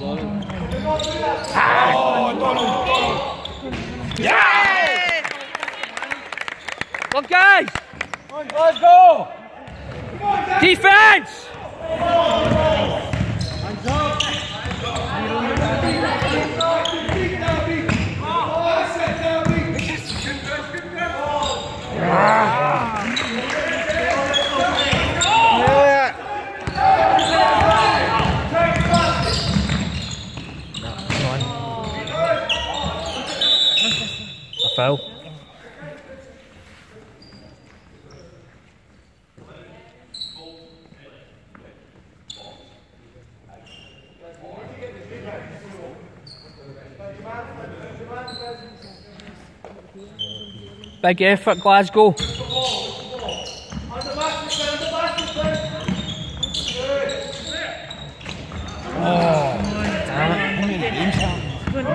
Oh, Donald, Donald. Come on, guys! Come on, guys, go! Defense! A foul. Big effort, Glasgow.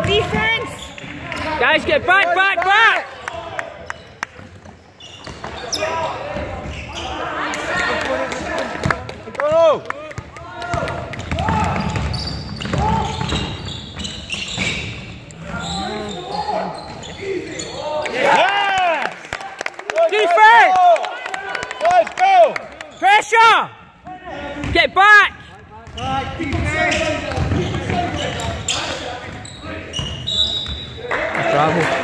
Defense! Guys, get back, back, back! Go! Yes! Defense! Guys, go! Pressure! Get back! Bravo.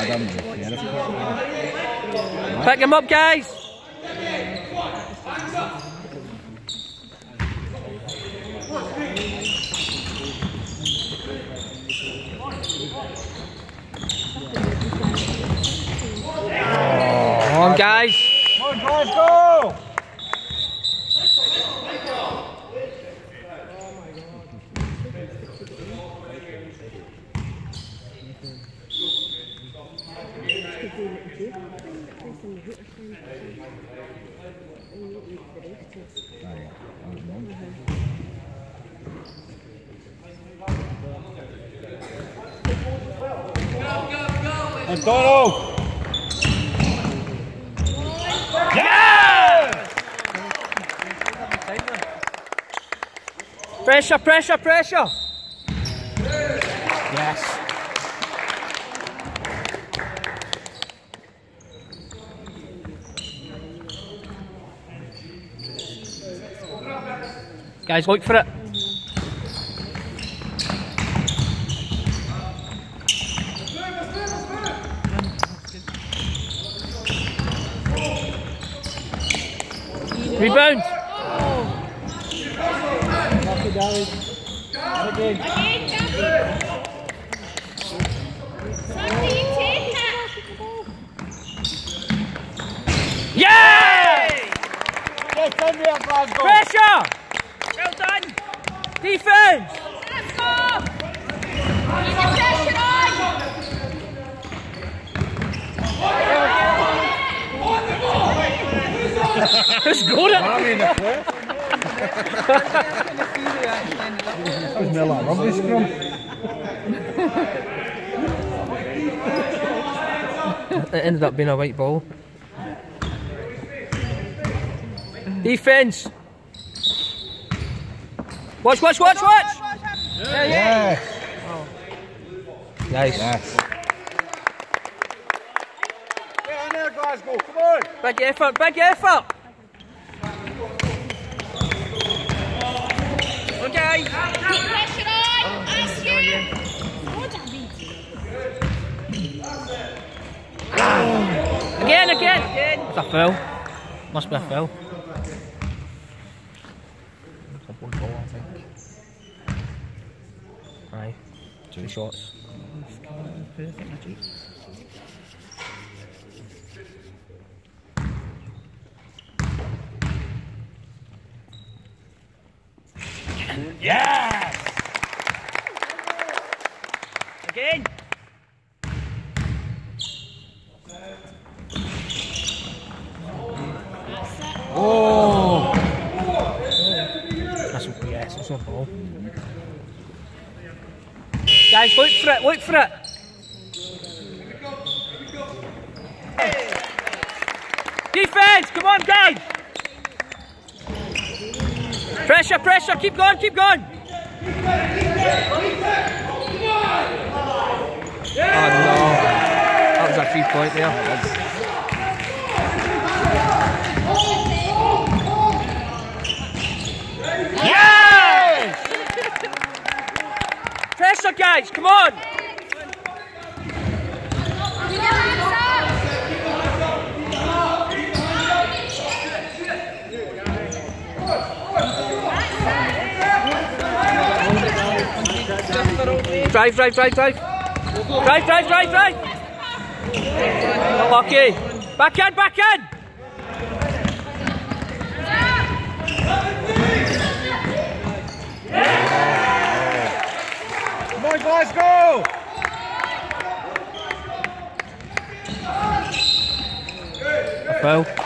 Pick him up, guys. Come on, guys. Come on, guys, go! Donald! Yes! Pressure, pressure, pressure. Guys, look for it. Rebound. Again, Gabby! Somebody take it! Yay! Get in there, Glasgow! Pressure! Well done! Defense! Let's go! Keep the pressure on! Who's got it? In the flip. That was like rugby scrum. It ended up being a white ball. Defense! Watch, watch, watch, watch! Yes! Nice. Yes. Get in there, Glasgow, come on! Big effort, big effort! Okay. Keep pressure on! That's you! Again, again, again. It's a foul. Must be a foul. one ball, I think. Aye. Two shots. Yes! Again! Oh! That's a, yes, it's not ball. Guys, look for it, look for it! Defense, come on guys! Pressure, pressure, keep going, keep going! Oh no, that was a free point there. Yes! Pressure, guys, come on! Drive, drive, drive, drive. Drive, drive, drive, drive. Not lucky. Back in, back in. Come on, guys, go! A foul.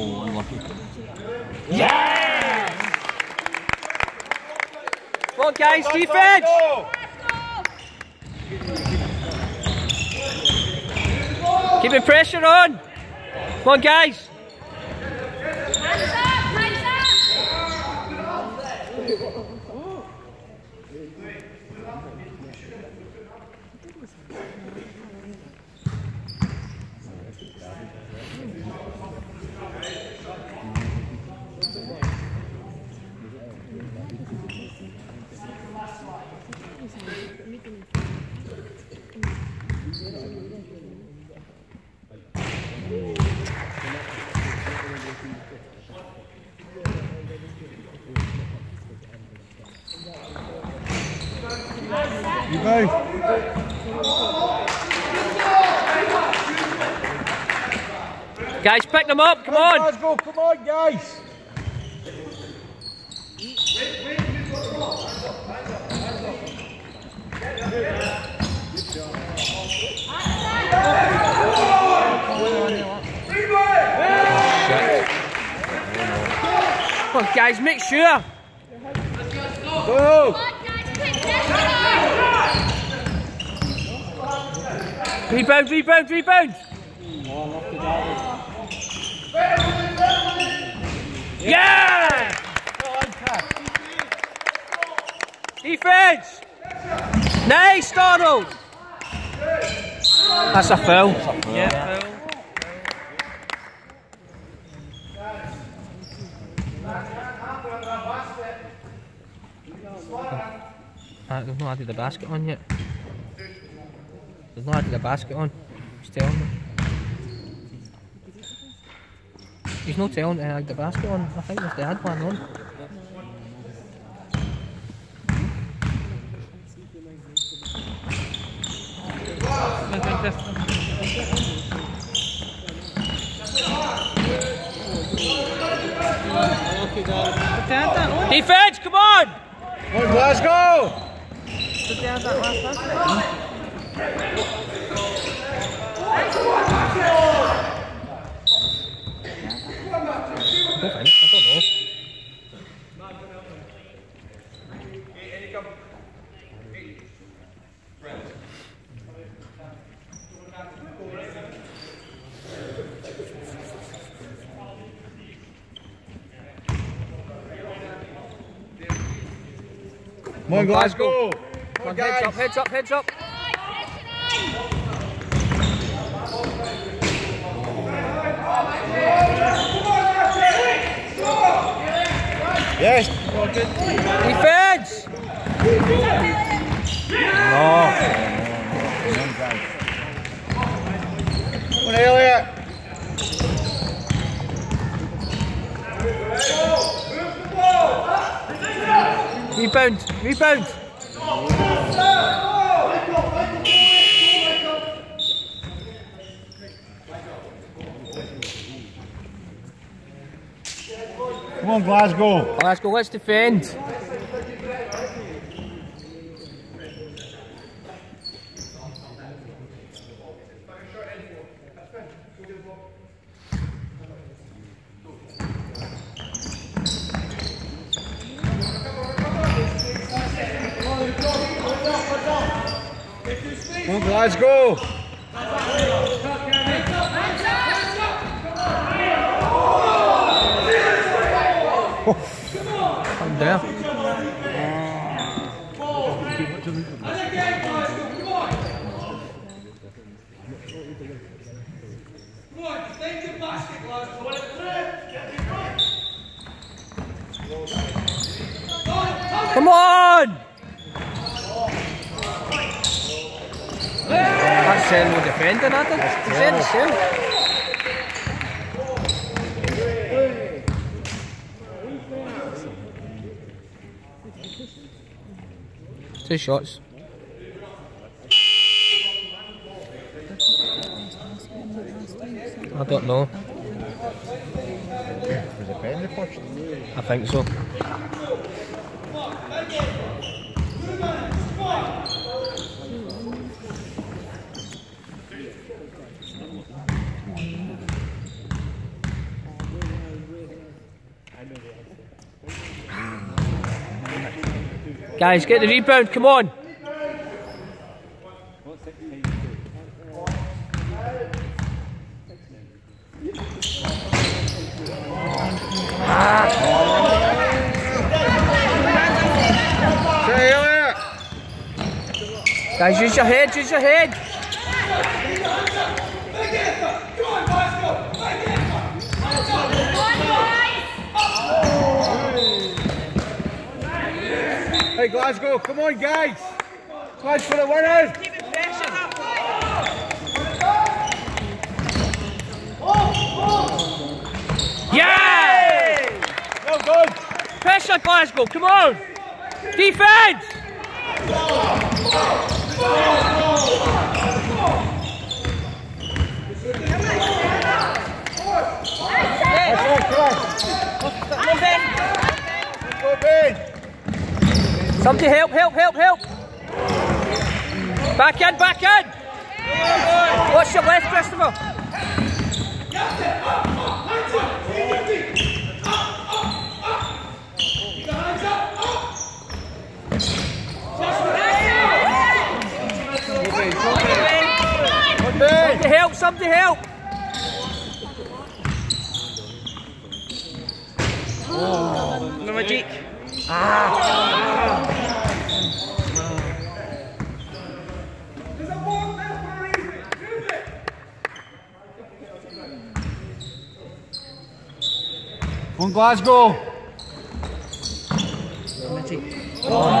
Oh, unlucky. Come on, guys, defense. Keeping pressure on. Come on, guys. Guys, pick them up. Come on. Guys, go. Come on, guys. Come on, guys, make sure. Go. Rebound, rebound, rebound. Yeah! Defense! Nice, Donald! That's a foul. Yeah, foul. Uh, they've not added the basket on yet. They've not added the basket on. He's telling me. He's not telling me to add the uh, basket on. I think there's the add one on. Defense, come on! Come on, guys, go. I don't think. I don't know. Come on, Glasgow. Come on, heads up, heads up, heads up. Yes. Defense! No. Come on, Elliot. Rebound, rebound. Come on, Glasgow. Let's let's defend. Come on, Glasgow. Come down. Come on! That's saying we're defending, I think. Two shots. I don't know. Was it Ben the first? I think so. Guys, get the rebound, come on. Guys, use your head, use your head. Hey, Glasgow. Come on, guys. Guys for the winners. Yeah! Well done. Pressure, Glasgow, come on! Defense! Go, Ben. Somebody help, help, help, help! Back in, back in! Watch your left, Christopher! Go, Ben. Somebody help, somebody help! No magic. Come on, Glasgow. Oh,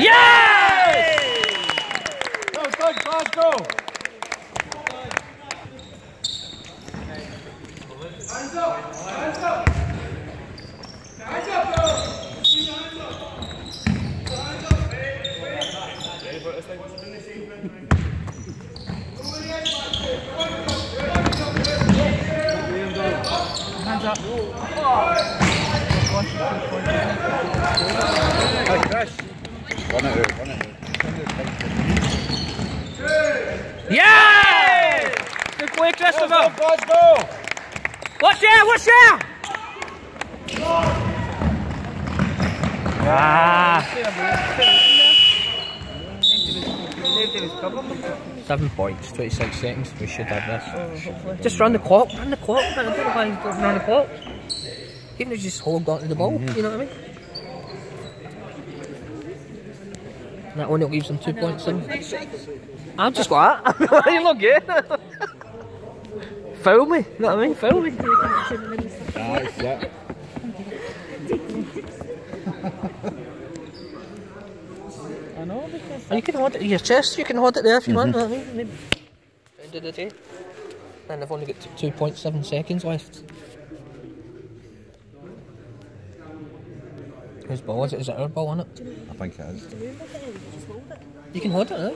yeah! Well done, Glasgow. Hey, Chris. Run it out, run it out. Yeah! Good play, Christopher! Glasgow. Watch out, watch out! Ah! Seven points, 26 seconds. We should have this. Oh, just run the clock, run the clock. I don't know why he doesn't run the clock. Even if you just hold on to the ball, mm-hmm. you know what I mean? And that only leaves them two points in. I'm just like that. You're not good. Foul me, you know what I mean? Foul me. Nice, yeah. I know because And you can hold it in your chest, you can hold it there if you want. you know what I mean? Maybe. End of the day. And they've only got 2.7 seconds left. Whose ball is it? Is it our ball on it? I think it is. You can hold it, eh?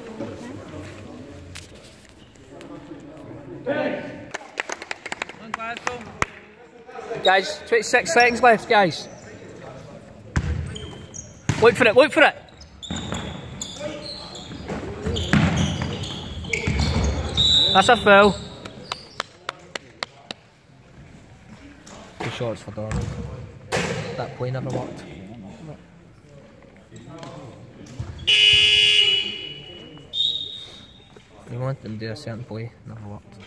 Guys, 26 seconds left, guys. Wait for it, wait for it. That's a foul. Two shots for Donald. That play never worked. We want them to do a certain play, never worked.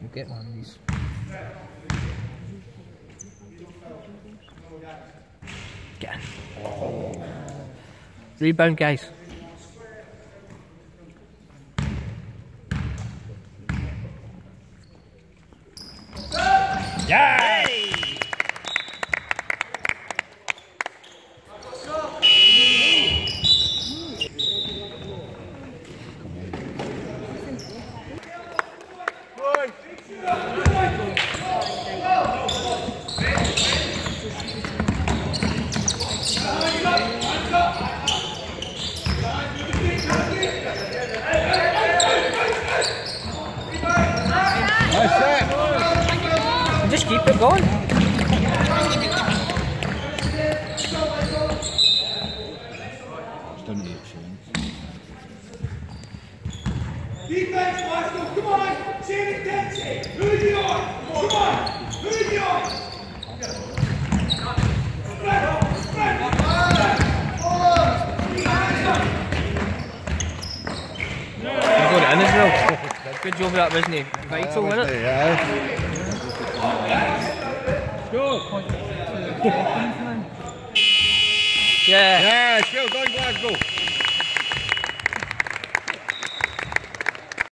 We'll get one of these. Rebound, guys. Nice set. Just keep it going. It's done. Defense, Glasgow, come on! Same intensity! Who are you on? Come on! Who are you on? He's got it in as well. Good job of that, wasn't he? Vital, wasn't it? Yeah. Yeah. Yeah, still going Glasgow.